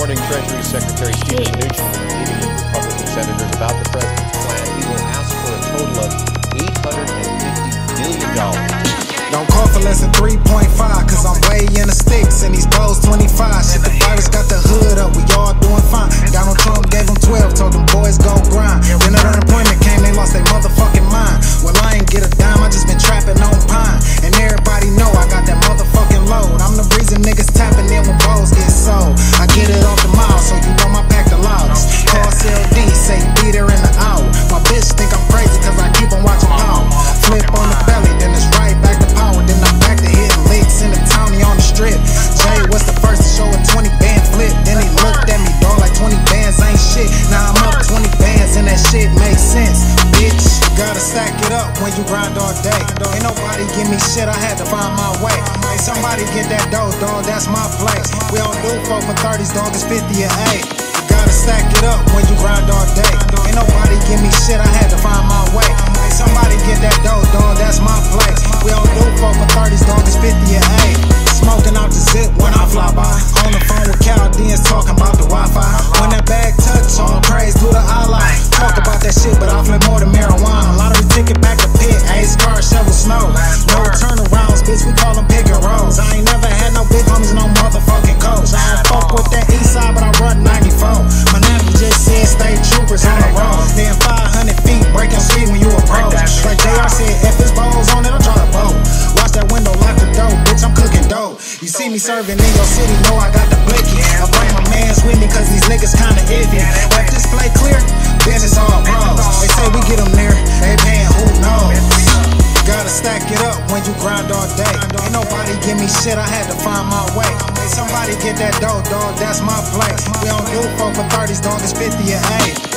Morning, Treasury Secretary Steven Mnuchin, meeting with Republican senators about the president's shit, I had to find my way. Hey, somebody get that dough, dog, that's my place. We don't do four for 30s, dog, it's 50 or 8. You gotta stack it up when you grind all day. Ain't nobody give me shit, I had to find my way. Hey, somebody get that dough. serving in your city, know I got the blicky. I bring my mans with me, cause these niggas kinda iffy. But this play clear, this is all balls. They say we get them there, they paying who knows. Gotta stack it up when you grind all day. Ain't nobody give me shit, I had to find my way. Somebody get that dough, dog, that's my place. We don't do for 30s, dog, it's 50 and 8.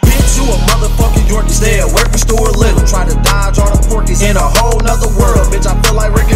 Bitch, you a motherfucking Yorkie. Stay at work and store little. Try to dodge all the porkies in a whole nother world. Bitch, I feel like Rick